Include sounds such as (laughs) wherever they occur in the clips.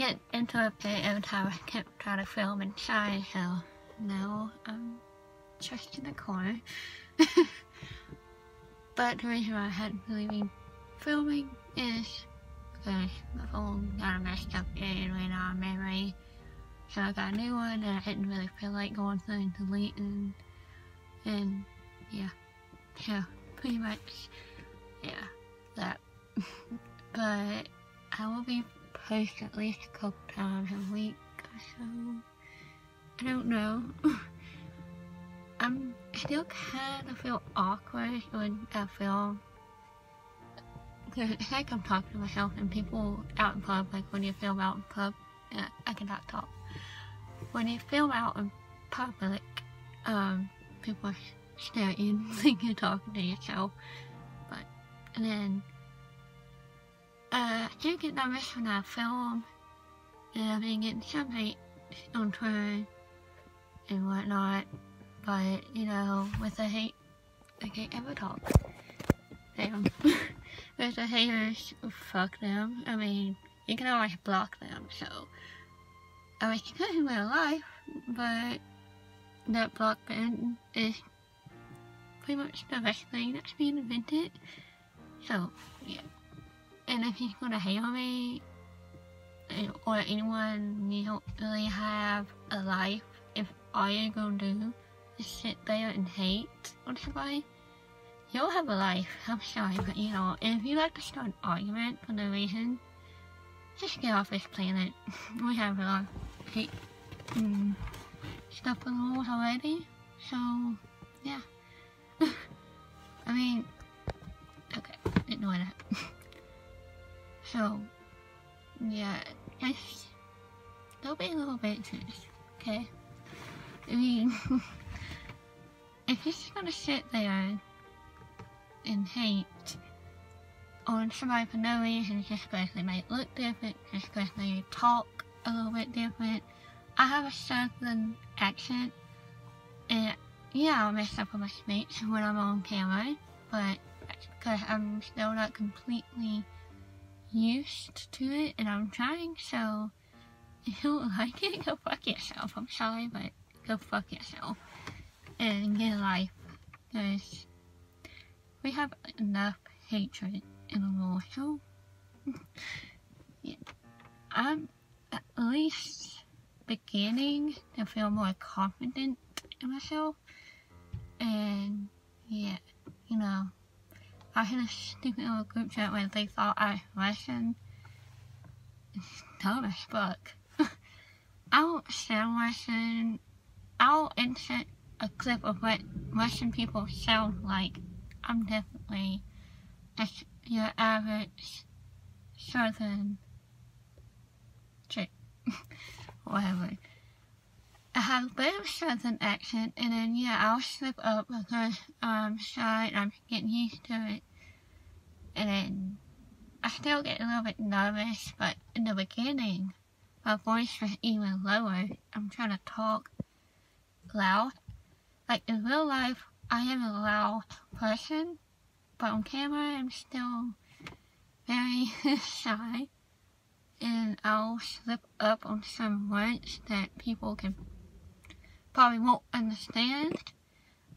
get into a interrupted every time I kept trying to film inside, so now I'm just in the corner. (laughs) but the reason why I hadn't really been filming is because my phone got messed up and ran out of memory. So I got a new one and I didn't really feel like going through and deleting and yeah. So pretty much yeah, that. (laughs) but I will be posting at least a couple times a week or so. I don't know. (laughs) I'm still kind of feel awkward when I film. Cause it's like I'm talking to myself and people out in public, when you film out in pub, uh, I cannot talk. When you film out in public, um, people are staring, (laughs) think you're talking to yourself. But, and then, uh, I do get nervous when I film, and I've been getting some hate on Twitter and whatnot, but, you know, with the hate, I can't ever talk. Damn. (laughs) with the haters, fuck them. I mean, you can always block them, so. I mean, you could in real life, but that block button is pretty much the best thing that's being invented. So, yeah. And if he's gonna hate on me, or anyone, you don't really have a life, if all you're gonna do is sit there and hate on somebody, you'll have a life, I'm sorry, but you know, if you like to start an argument for no reason, just get off this planet. (laughs) we have a lot of hate stuff in the world already, so, yeah. (laughs) I mean, okay, ignore that. (laughs) so, yeah, just don't be a little bit serious, okay? I mean, (laughs) if you're just gonna sit there and hate on somebody for no reason just because they might look different, just because they talk a little bit different. I have a southern accent and yeah, I'll mess up on my speech when I'm on camera, but because I'm still not completely used to it, and I'm trying, so (laughs) if you don't like it, go fuck yourself. I'm sorry, but go fuck yourself. And get a life, because we have enough hatred in the world, so (laughs) yeah. I'm at least beginning to feel more confident in myself. And yeah, you know, I had a stupid little group chat where they thought I Russian. Dumb as fuck. I don't sound Russian. I'll insert a clip of what Russian people sound like. I'm definitely just your average southern chick. (laughs) Whatever. I have a bit of a southern accent, and then, yeah, I'll slip up because I'm shy and I'm getting used to it. And then, I still get a little bit nervous, but in the beginning, my voice was even lower. I'm trying to talk loud. Like, in real life, I am a loud person, but on camera, I'm still very (laughs) shy. And I'll slip up on some words that people can probably won't understand,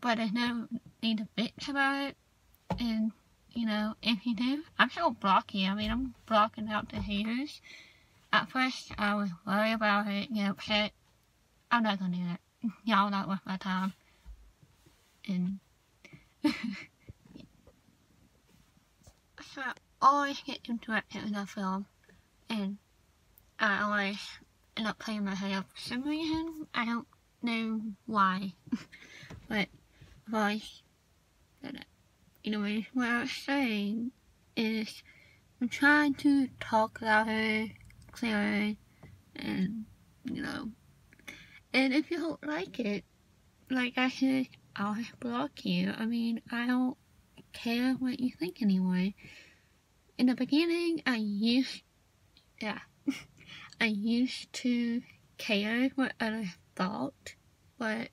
but there's no need to bitch about it. And, you know, if you do, I'm still blocking. I mean, I'm blocking out the haters. At first, I was worried about it, get upset. I'm not gonna do that. Y'all not worth my time. And, (laughs) so I always get interrupted when I film. And I always end up playing my head up for some reason. I don't know why, (laughs) but voice. But anyway, what I was saying is I'm trying to talk louder, clearer, and you know. And if you don't like it, like I said, I'll block you. I mean, I don't care what you think anyway. In the beginning, I used, yeah, (laughs) I used to care what others thought, but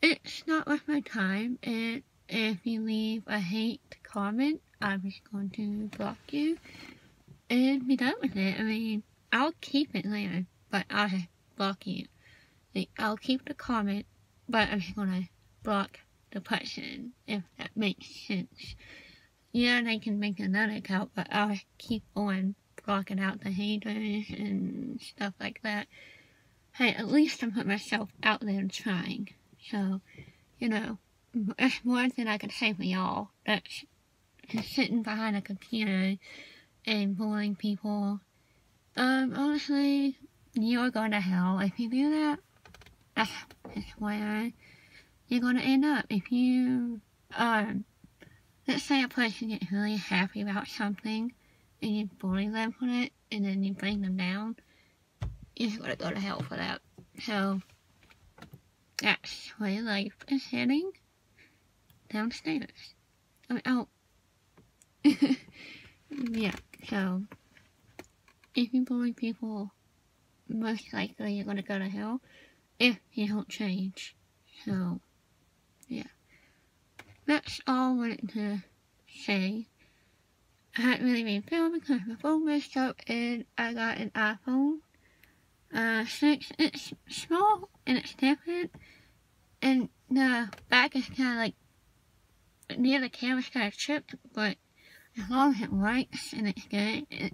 it's not worth my time. And if you leave a hate comment, I'm just going to block you and be done with it. I mean, I'll keep it later, but I'll block you. Like, I'll keep the comment, but I'm just gonna block the person, if that makes sense. Yeah, they can make another account, but I'll keep on blocking out the haters and stuff like that. Hey, at least I put myself out there and trying. So, you know, it's more than I can say for y'all. That's sitting behind a computer and bullying people. Um, honestly, you're going to hell if you do that. That's where you're going to end up. If you, um, let's say a person gets really happy about something and you bully them for it and then you bring them down, you're going to go to hell for that. So, that's where life is heading downstairs. I mean, oh. (laughs) yeah, so, if you bully people, most likely you're going to go to hell if you don't change. So, yeah. That's all I wanted to say. I hadn't really been filming because my phone messed up and I got an iPhone uh, It's small and it's different and the back is kind of like near the camera's kind of chipped, but as long as it works and it's good, it,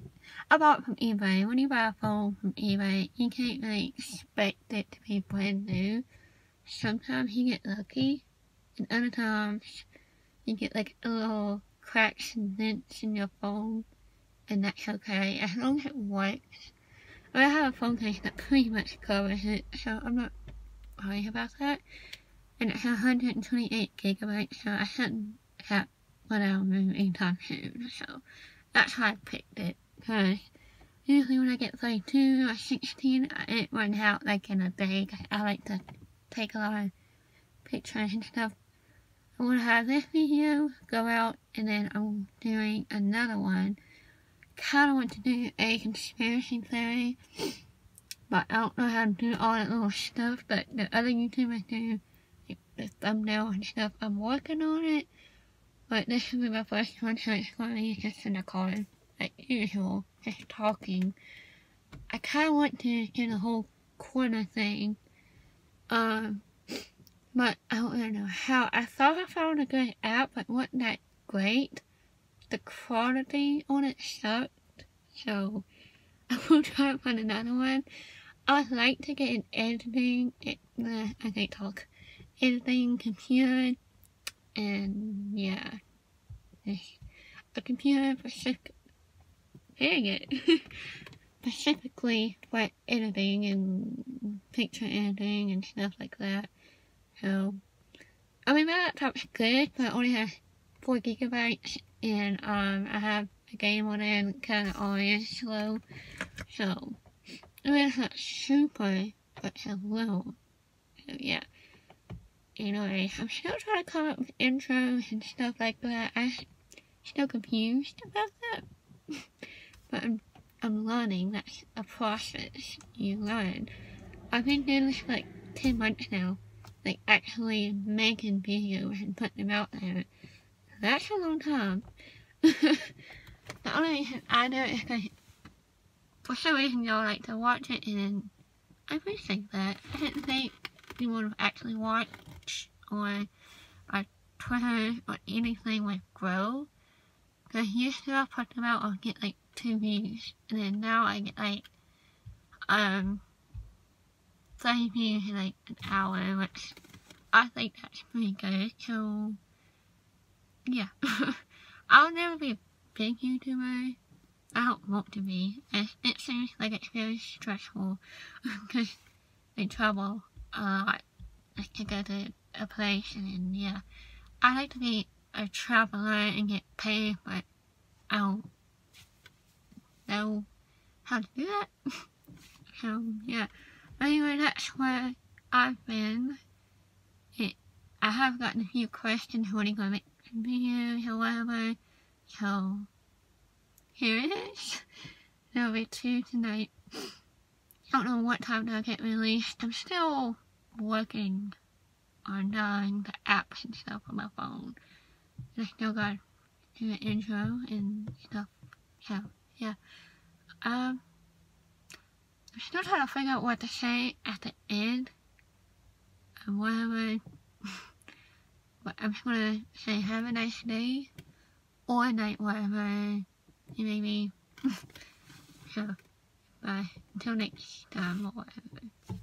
I bought it from eBay. When you buy a phone from eBay, you can't really expect it to be brand new. Sometimes you get lucky, and other times you get like a little cracks and dents in your phone, and that's okay, as long as it works. I have a phone case that pretty much covers it, so I'm not worried about that. And it's 128 gigabytes, so I shouldn't have what I'll move anytime soon, so that's why I picked it. Because usually when I get 32 or 16, it runs out like in a day. I like to take a lot of pictures and stuff. I want to have this video go out, and then I'm doing another one. Kind of want to do a conspiracy theory, but I don't know how to do all that little stuff. But the other YouTubers do the thumbnail and stuff. I'm working on it, but this will be my first one, so it's going to be just in the car like usual, just talking. I kind of want to do the whole corner thing, um, but I don't really know how. I thought I found a good app, but wasn't that great. The quality on it sucked, so (laughs) I will try to find another one. I'd like to get an editing, it, uh, I can't talk, editing computer, and yeah, (sighs) a computer for dang it, (laughs) specifically for editing and picture editing and stuff like that. So, I mean, my laptop's good, but it only has 4 gigabytes, and um, I have a game on and kind of always slow. So, I mean, it's not super, but little. So, yeah. Anyway, I'm still trying to come up with intros and stuff like that. I'm still confused about that. (laughs) but I'm, I'm learning. That's a process you learn. I've been doing this for like 10 months now. Like actually making videos and putting them out there. That's a long time. (laughs) the only reason I do it is because for some reason y'all like to watch it and I appreciate that. I didn't think you would have actually watched or our Twitter or anything would grow. Because usually I'll put them out, I'll get like two views. And then now I get like, um, 30 views in like an hour, which I think that's pretty good. So, yeah. (laughs) I'll never be a big YouTuber. I don't want to be. It, seems like it's very stressful (laughs) because uh, I travel a lot to go to a place and then, yeah. I like to be a traveler and get paid, but I don't know how to do that. so, (laughs) um, yeah. Anyway, that's where I've been. It, I have gotten a few questions when you going to make videos or whatever. So, here it is. There'll be two tonight. I don't know what time they'll get released. I'm still working on doing the apps and stuff on my phone. And I still got do the intro and stuff. So, yeah. Um, I'm still trying to figure out what to say at the end of whatever. But I'm just gonna say have a nice day or night, whatever you may be. (laughs) so, bye. Until next time or whatever.